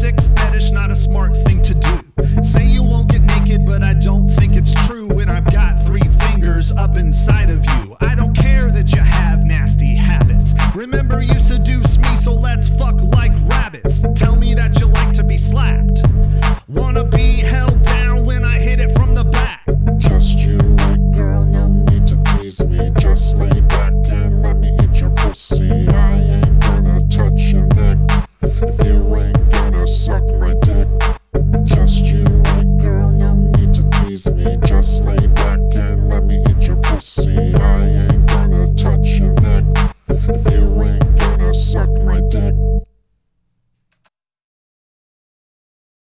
sick fetish, not a smart thing to do. Say you won't get naked, but I don't think it's true. And I've got three fingers up inside of you. I don't care that you have nasty habits. Remember, you seduce me, so let's fuck like rabbits. Tell me that you like to be slapped. Wanna be held down when I hit it from the back. Just you girl, no need to tease me. Just lay back and let me suck my dick. Just you wait, girl, no need to tease me. Just lay back and